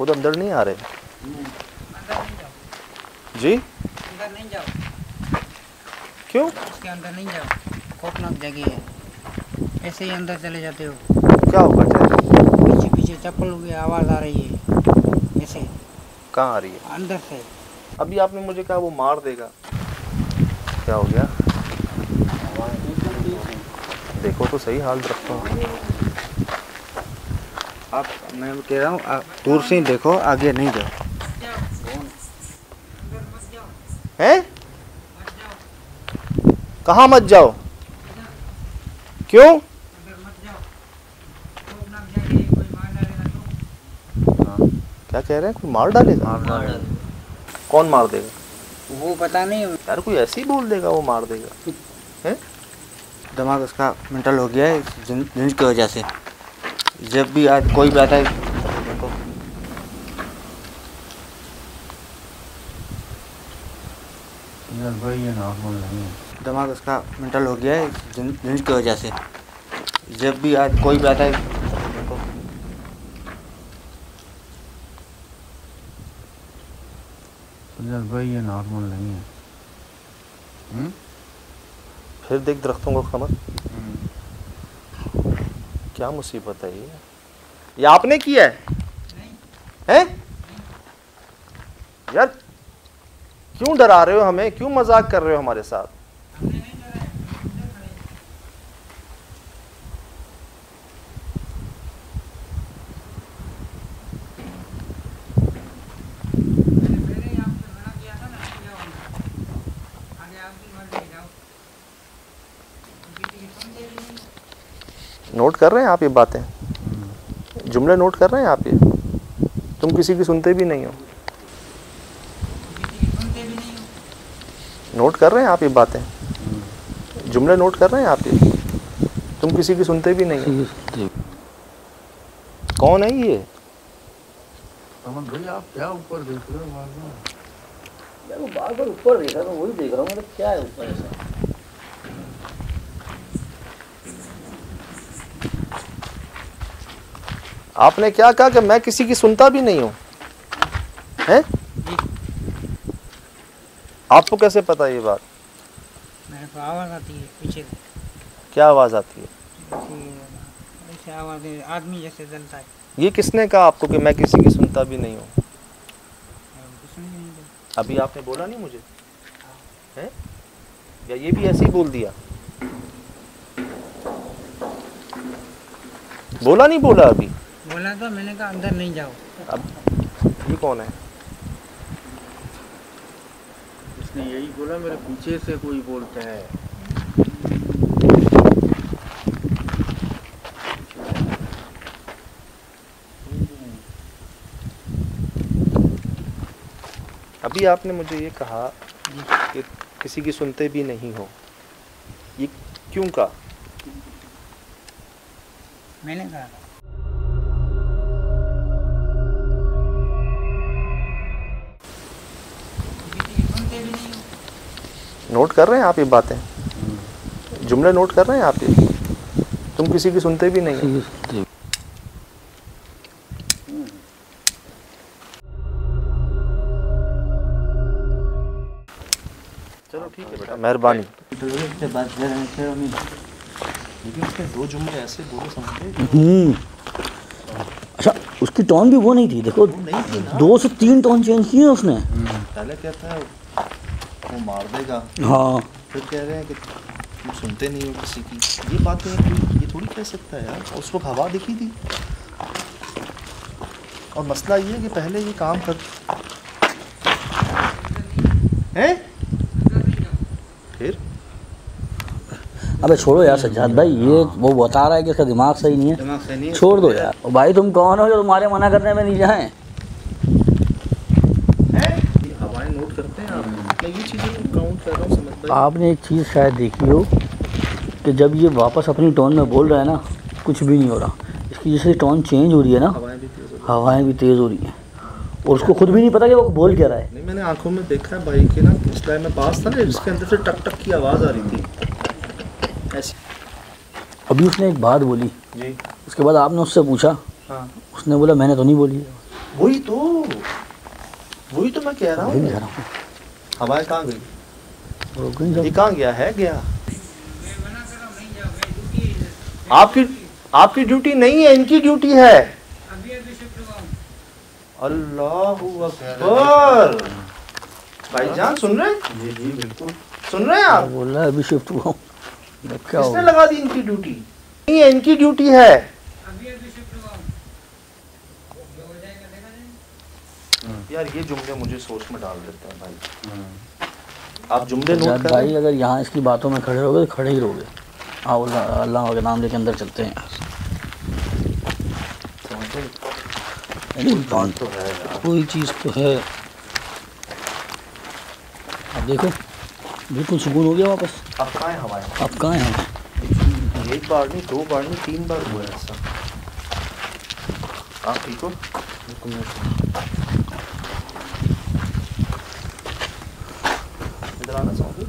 खुद अंदर नहीं आ रहे? नहीं। जी? अंदर नहीं जाओ क्यों? इसके अंदर नहीं जाओ। खौफनाक जगह है। ऐसे ही अंदर चले जाते हो। क्या होगा पीछे पीछे चप्पल की आवाज़ आ रही है। ऐसे। कहाँ आ रही है? अंदर से। अभी आपने मुझे कहा वो मार देगा। क्या हो गया? देखो तो सही हाल रखता हूँ आप मैं कह रहा हूँ आप दूर से ही देखो आगे नहीं जाओ। हैं? कहाँ मत जाओ? क्यों? क्या कह रहे हैं? कोई मार डालेगा? कौन मार देगा? वो पता नहीं। यार कोई ऐसे ही बोल देगा वो मार देगा। हैं? दिमाग उसका मेंटल हो गया है जिंस की वजह से। जब भी आज कोई भी आता है देखो। यार भाई ये नॉर्मल नहीं है। दिमाग उसका मेंटल हो गया है जिंस की वजह से। जब भी आज कोई भी आता है देखो। यार भाई ये नॉर्मल नहीं है। हम्म? फिर देख दरख्तों का कमर क्या मुसीबत है ये? ये आपने किया है? हैं? यार, क्यों डरा रहे हो हमें? क्यों मज़ाक कर रहे हो हमारे साथ? नोट कर रहे हैं आप ये बातें? जुमले नोट कर रहे हैं आप ये? तुम किसी की सुनते भी नहीं हो। नोट कर रहे हैं आप ये बातें? जुमले नोट कर रहे हैं आप ये? तुम किसी की सुनते भी नहीं हो। कौन है ये? अमन भाई आप क्या ऊपर देख रहे हो? बार बार बार ऊपर देख रहा था वही देख रहा हूँ मतलब क्या है ऊपर ऐसा? आपने क्या कहा कि मैं किसी की सुनता भी नहीं हूँ? हैं? आपको कैसे पता ये बात? आवाज़ आती है पीछे। क्या आवाज़ आती है? आवाज़ आदमी जैसे जलता है। ये किसने कहा आपको कि मैं किसी की सुनता भी नहीं हूँ। अभी आपने बोला नहीं मुझे? हैं? या ये भी ऐसे ही बोल दिया? बोला नहीं बोला अभी? बोला तो मैंने कहा अंदर नहीं जाओ। अब ये कौन है? इसने यही बोला मेरे पीछे से कोई बोलता है। अभी आपने मुझे ये कहा कि किसी की सुनते भी नहीं हो। ये क्यों कहा? मैंने कहा नोट कर रहे हैं आप ये बातें? जुमले नोट कर रहे हैं आप ये? तुम किसी की सुनते भी नहीं हो। चलो ठीक है बेटा। मेहरबानी। से बात कर रहे थे अभी लेकिन उसने दो जुमले ऐसे बोले समझे। हम्म। अच्छा उसकी टोन भी वो नहीं थी देखो नहीं थी दो से तीन टोन चेंज किए उसने। पहले क्या है वो मार देगा। हाँ। फिर कह रहे हैं कि तुम सुनते नहीं हो किसी की। ये बात तो कोई ये थोड़ी कह सकता है यार। उस वक्त हवा दिखी थी। और मसला ये है कि पहले ये काम कर हैं? फिर? अबे छोड़ो यार सज्जाद भाई ये वो बता रहा है कि इसका दिमाग सही नहीं है। दिमाग से नहीं छोड़ दो यार। भाई तुम कौन हो जो तुम्हारे मना करने में नहीं जाए ये हवाएँ नोट करते हैं आप मैं ये चीज़ें तो काउंट कर रहा हूँ समझ भाई आपने एक चीज़ शायद देखी हो कि जब ये वापस अपनी टोन में बोल रहा है ना कुछ भी नहीं हो रहा। इसकी जैसे टोन चेंज हो रही है ना हवाएँ भी तेज हो रही हो। और उसको खुद भी नहीं पता कि वो बोल क्या रहा है। नहीं मैंने आँखों में देखा है भाई के ना उस टाइम में पास था ना जिसके अंदर से टक टक की आवाज़ आ रही थी। ऐसी। अभी उसने एक बात बोली। जी। उसके बाद आपने उससे पूछा। हाँ। उसने बोला मैंने तो नहीं बोली वही तो। वही तो मैं कह रहा हूँ। हवाएँ कहाँ गई? कहाँ गया? है गया। आपकी आपकी ड्यूटी नहीं है इनकी ड्यूटी है। अल्लाह अकबर। भाईजान सुन रहे जी जी बिल्कुल। सुन रहे हैं आप? बोल रहा अभी शिफ्ट हुआ किसने लगा दी इनकी ड्यूटी? नहीं है इनकी ड्यूटी है। यार ये जुमले मुझे सोच में डाल देते हैं भाई। आप जुमले नोट कर भाई अगर यहाँ इसकी बातों में खड़े रहोगे तो खड़े ही रहोगे। आओ अल्लाह के नाम लेके अंदर चलते हैं। तो है कोई चीज़ तो है। अब देखो बिल्कुल सुकून हो गया वापस। आप कहाँ हैं हवाएँ अब कहाँ हैं हम एक बार नहीं दो बार नहीं तीन बार हुआ है ऐसा। आप ठीक हो? आना चाहोगे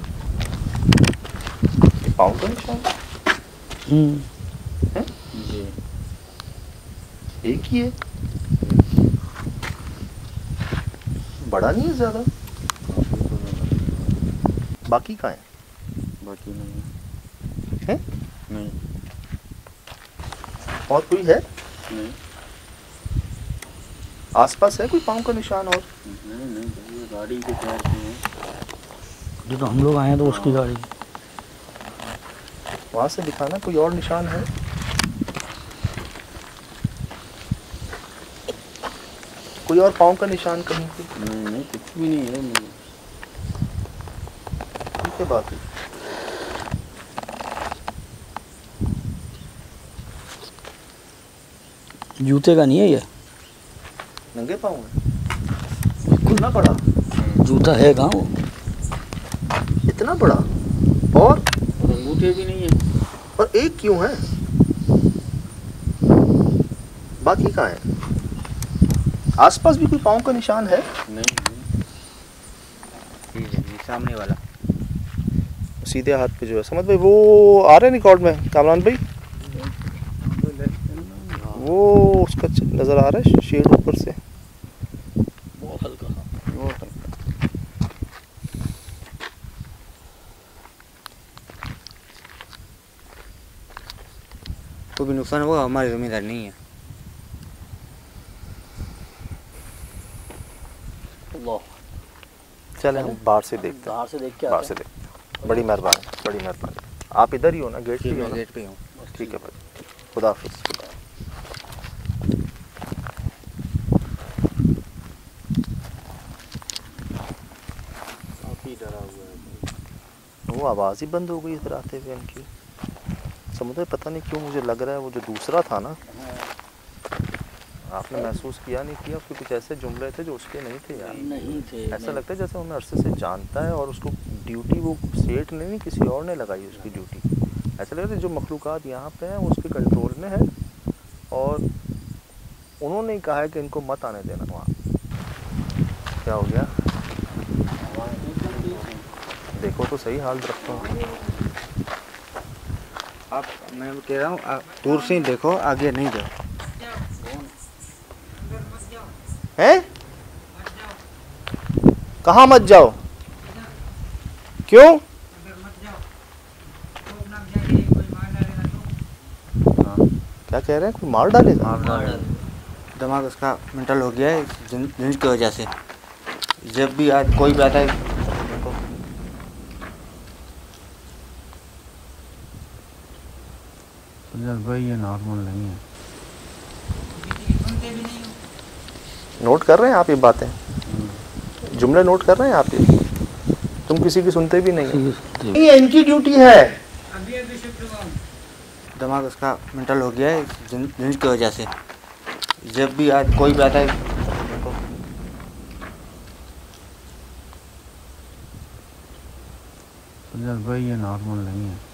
ये पाँव का निशान हम्म, जी एक ही है बड़ा नहीं है ज़्यादा बाकी कहाँ है बाकी नहीं हैं? नहीं और कोई है नहीं आसपास है कोई पाँव का निशान और नहीं नहीं गाड़ी के टायर पे है जो तो हम लोग आए हैं तो उसकी गाड़ी। वहाँ से दिखाना कोई और निशान है? कोई और पाँव का निशान कहीं पे? नहीं नहीं कुछ भी नहीं है नहीं। ठीक है बात जूते का नहीं है ये? नंगे पाँव है। इतना पड़ा। जूता है कहाँ वो? इतना बड़ा? और? अंगूठे भी नहीं है। और एक क्यों है? बाकी कहाँ है? आसपास भी कोई पाँव का निशान है? नहीं है सामने वाला। सीधे हाथ पे जो है। समझ भाई वो आ रहे है रिकॉर्ड में कामरान भाई? वो उसका नज़र आ रहा है शेड ऊपर से बहुत हल्का सा वो तो कोई भी नुकसान होगा हमारी ज़िम्मेदारी नहीं है। चले हम बाहर से देखते हैं। बाहर से देख के बाहर से हैं। देखते बड़ी मेहरबानी बड़ी मेहरबानी। आप इधर ही हो ना गेट पे हो गेट पे हूँ ठीक है भाई। खुदा हाफिज। वो आवाज़ ही बंद हो गई इधर आते हुए इनकी। समुद्र पता नहीं क्यों मुझे लग रहा है वो जो दूसरा था ना आपने महसूस किया नहीं किया? उसके कुछ ऐसे जुमले थे जो उसके नहीं थे यार। नहीं थे ऐसा। लगता है जैसे हमें अरसे से जानता है और उसको ड्यूटी वो सेठ ने नहीं किसी और ने लगाई उसकी ड्यूटी ऐसा लग रहा है जो मखलूक़ात यहाँ पे हैं उसके कंट्रोल में है और उन्होंने ही कहा है कि इनको मत आने देना वहाँ। क्या हो गया? देखो तो सही हाल रखता हूँ आप मैं कह रहा हूँ दूर से ही देखो आगे नहीं जाओ। हैं? कहाँ मत जाओ? क्यों? क्या कह रहे हैं? कोई मार डालेगा दिमाग उसका मेंटल हो गया है जिन जिन की वजह से। जब भी आज कोई भी आता है सुजल भाई ये नॉर्मल नहीं है। नोट कर रहे हैं आप ये बातें? जुमले नोट कर रहे हैं आप ये? तुम किसी की सुनते भी नहीं। ये इनकी ड्यूटी है। दिमाग उसका मेंटल हो गया है जिन जिन की वजह से। जब भी आज कोई भी आता है भाई ये नॉर्मल नहीं है।